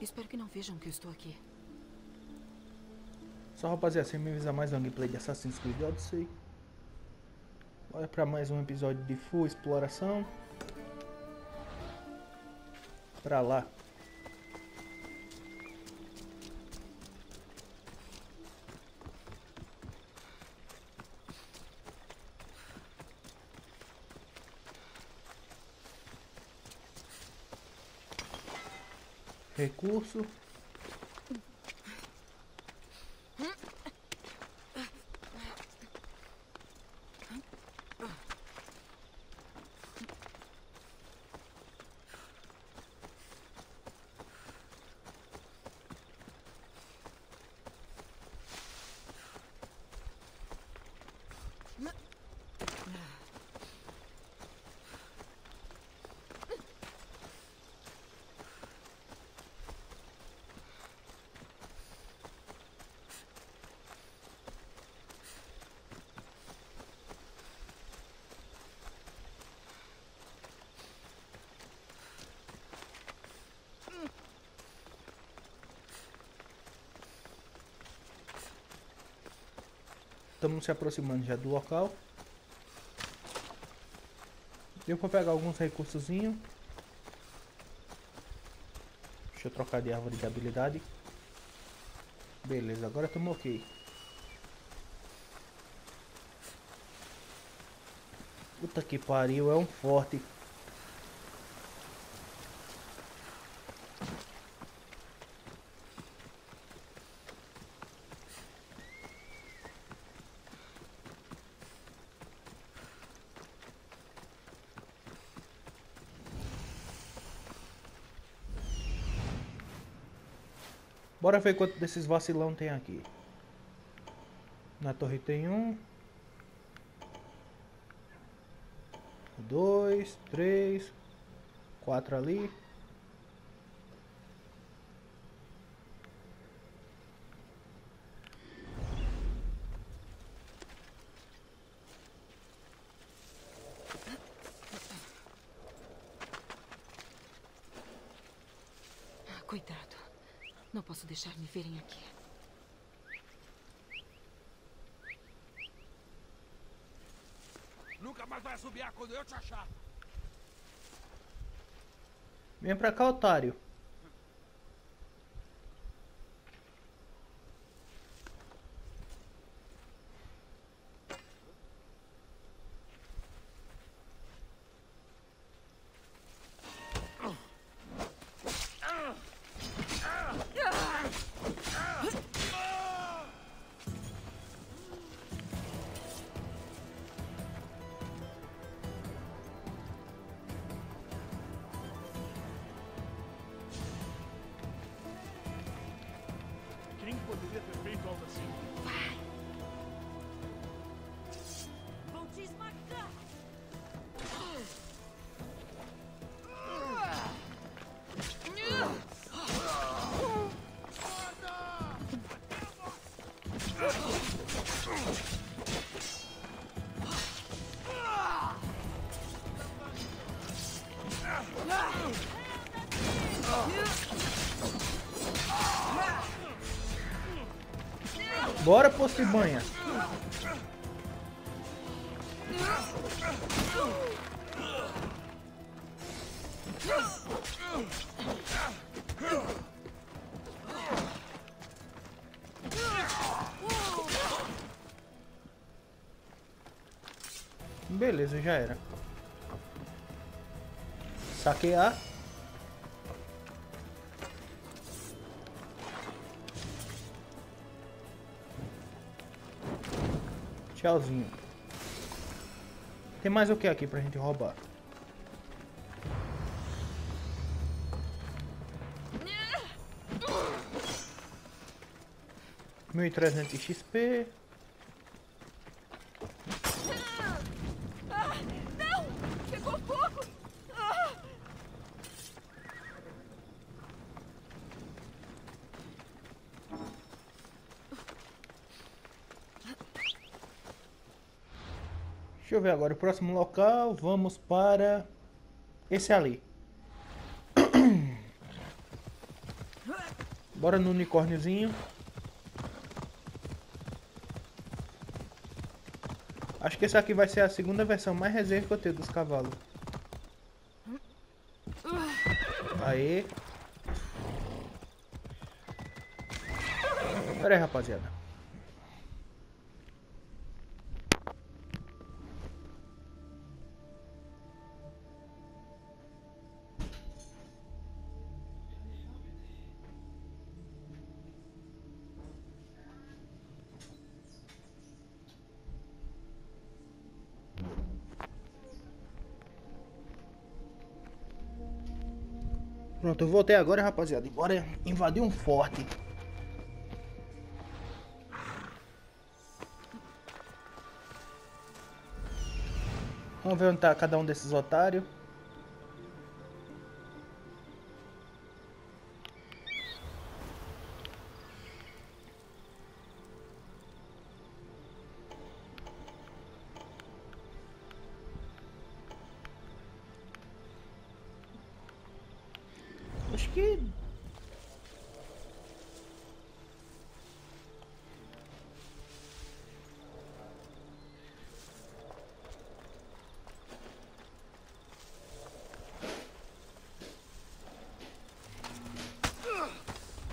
Espero que não vejam que eu estou aqui. Só rapaziada, sem me avisar mais um gameplay de Assassin's Creed Odyssey. Bora pra mais um episódio de full exploração. Pra lá. Recurso. Estamos se aproximando já do local. Deu para pegar alguns recursos. Deixa eu trocar de árvore de habilidade. Beleza, agora estamos ok. Puta que pariu, é um forte. Bora ver quanto desses vacilão tem aqui. Na torre tem um. Dois, três, quatro ali. Cuidado. Não posso deixar me verem aqui. Nunca mais vai assobiar quando eu te achar. Vem pra cá, otário. Bora, posto de banha. Beleza, já era. Saquear. Tchauzinho. Tem mais o que aqui pra gente roubar? Mil e trezentos XP. Deixa eu ver agora o próximo local. Vamos para esse ali. Bora no unicórniozinho. Acho que essa aqui vai ser a segunda versão mais reserva que eu tenho dos cavalos. Aê. Pera aí, rapaziada. Pronto, eu voltei agora, rapaziada. Bora invadir um forte. Vamos ver onde tá cada um desses otários. Acho que.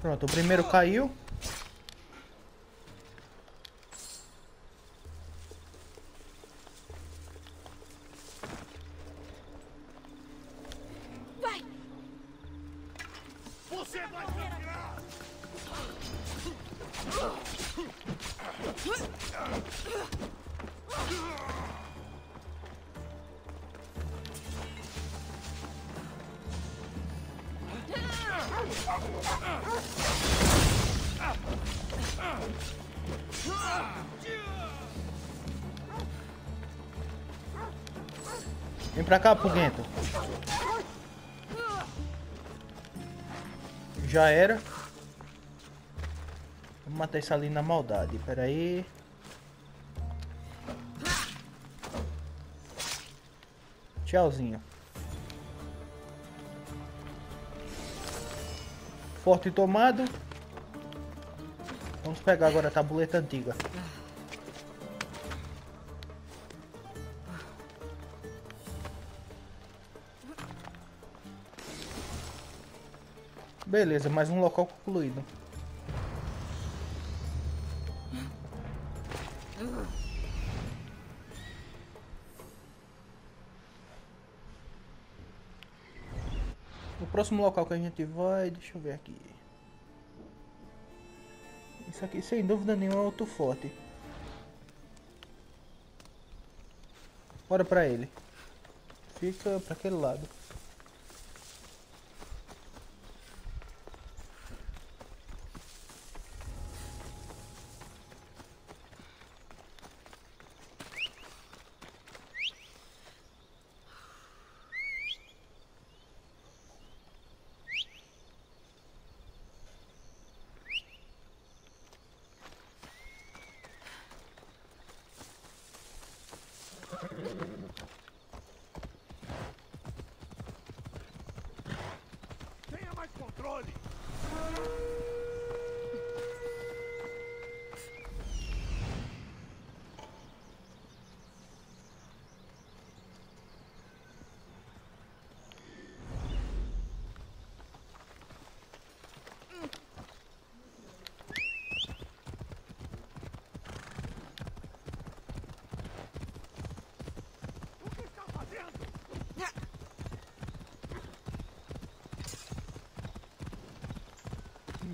Pronto, o primeiro caiu. Vem pra cá, Puguento. Já era. Vamos matar isso ali na maldade. Pera aí. Tchauzinho. Forte tomado. Vamos pegar agora a tabuleta antiga. Beleza, mais um local concluído. Próximo local que a gente vai, deixa eu ver aqui. Isso aqui sem dúvida nenhuma é outro forte. Bora pra ele. Fica pra aquele lado. Tenha mais controle! O que está fazendo?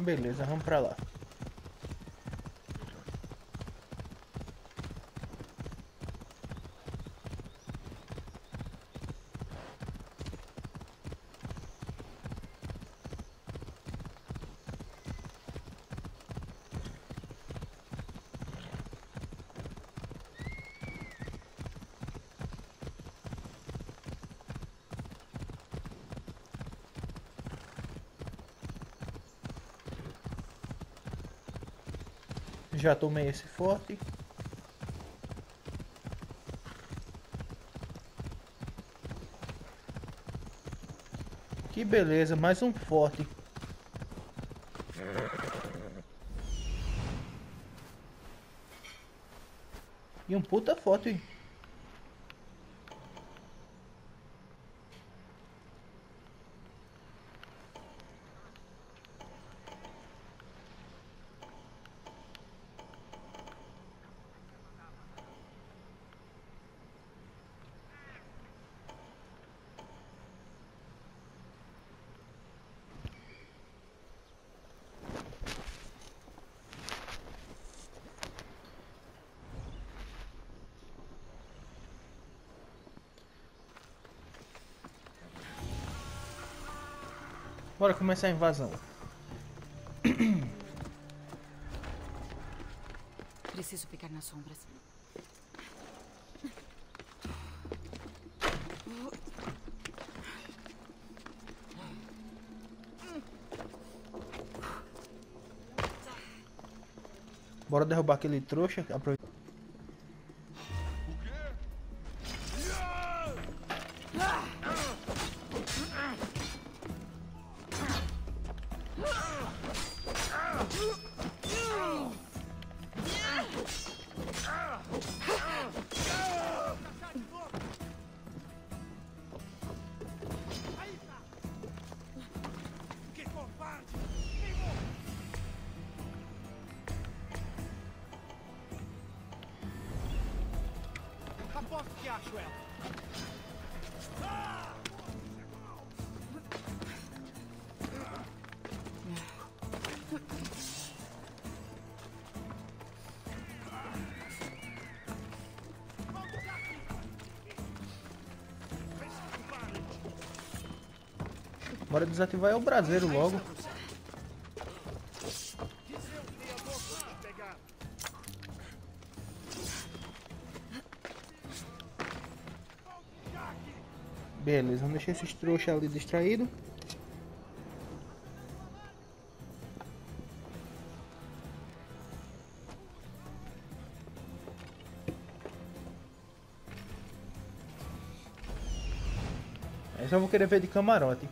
Beleza, vamos pra lá. Já tomei esse forte. Que beleza, mais um forte. E um puta foto, Bora começar a invasão. Preciso ficar nas sombras. Bora derrubar aquele trouxa. Aproveitar. Bora desativar é o braseiro logo. Beleza, vamos deixar esses trouxas ali distraídos. Eu vou querer ver de camarote.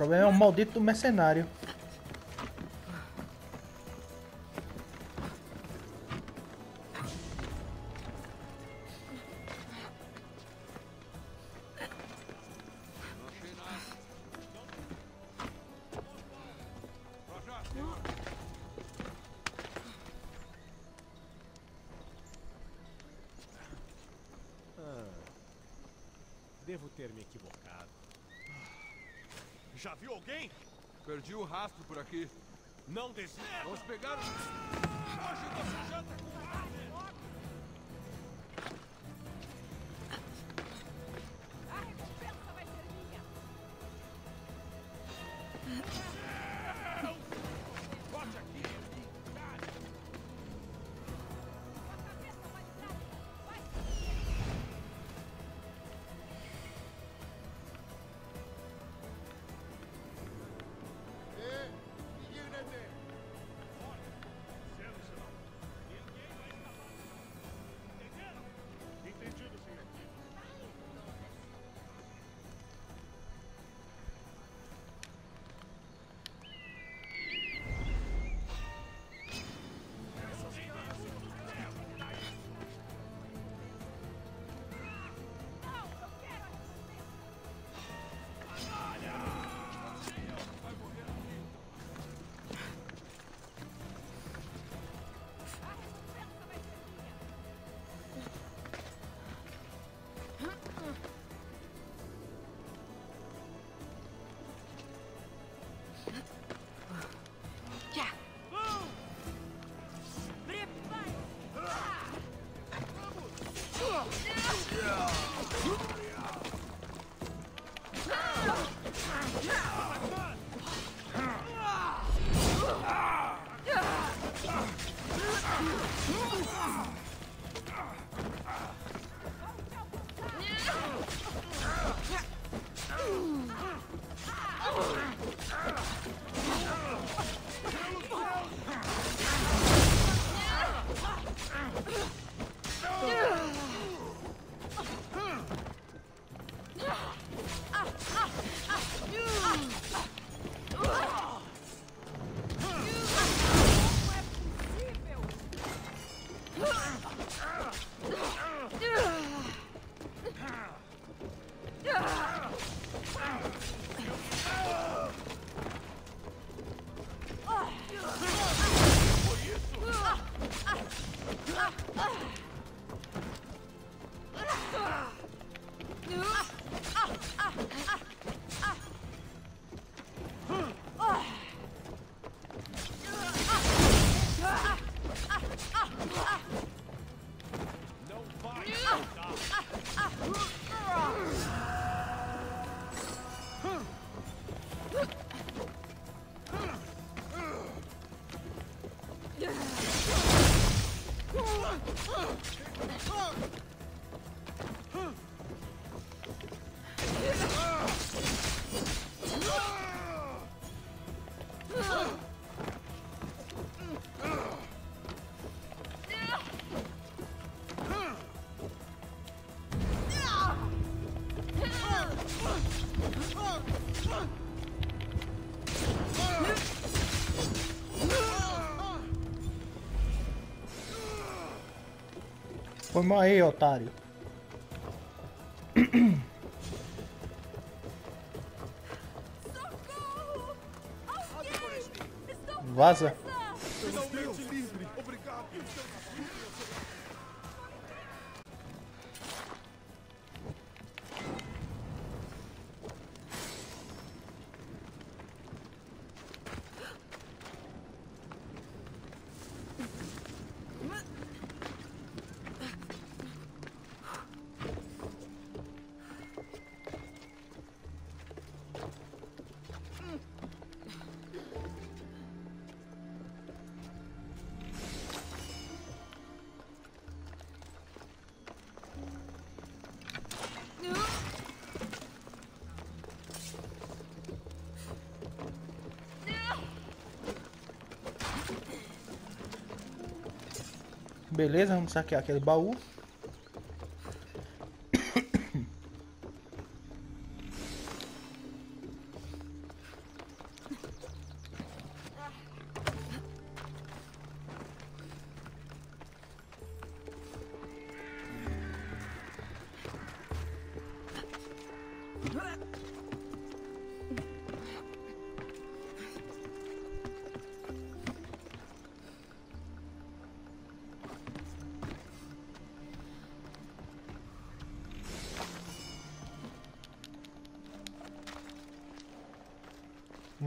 Problema é o maldito mercenário. Devo ter me equivocado. Já viu alguém? Perdi o rastro por aqui. Não desista! Vamos pegar. Hoje você janta com Look! Mal aí, otário. Vaza. Beleza, vamos saquear aquele baú.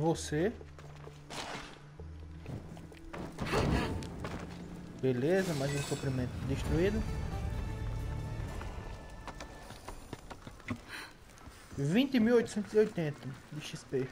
Você. Beleza, mais um suprimento destruído. Vinte mil oitocentos e oitenta de XP.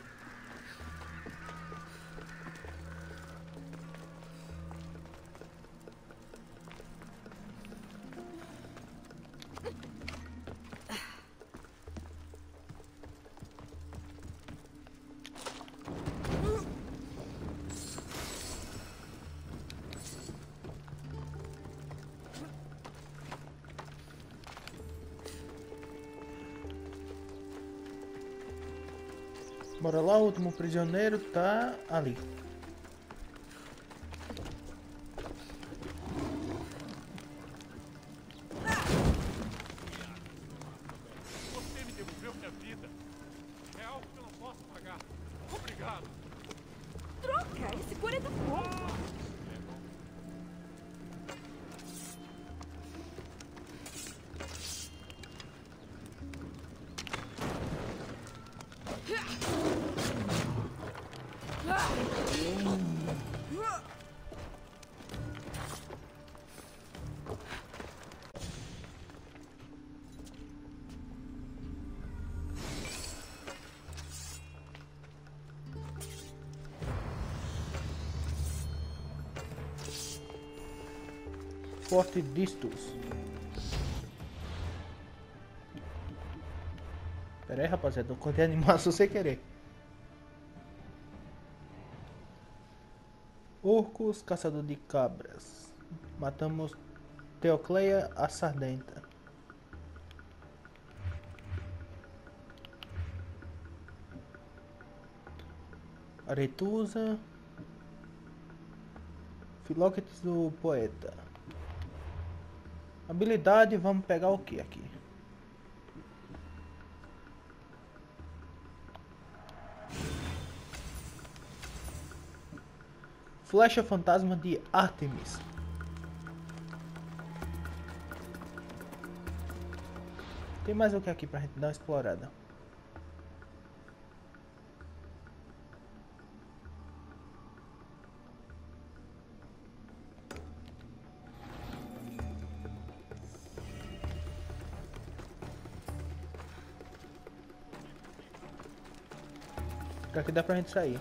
O prisioneiro tá ali. Você me devolveu minha vida. É algo que eu não posso pagar. Obrigado. Troca! Esse cor é do Forte Distus. Pera aí, rapaziada, eu contei animação sem querer. Orcos, caçador de cabras. Matamos Teocleia a Sardenta. Aretusa. Filóquetes do poeta. Habilidade, vamos pegar o que aqui? Flecha fantasma de Artemis. Tem mais o que aqui pra gente dar uma explorada? Aqui dá pra gente sair.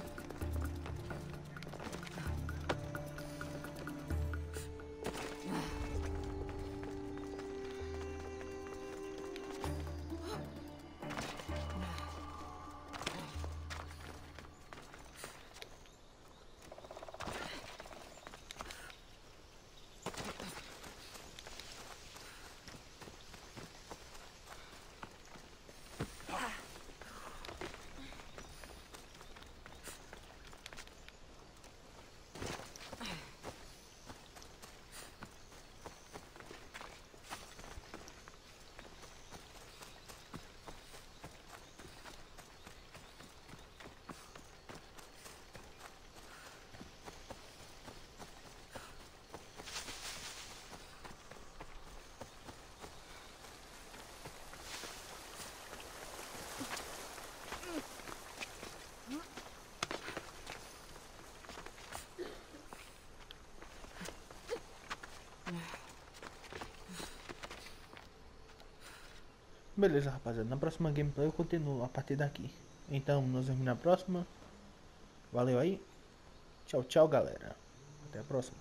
Beleza, rapaziada. Na próxima gameplay eu continuo a partir daqui. Então, nos vemos na próxima. Valeu aí. Tchau, tchau, galera. Até a próxima.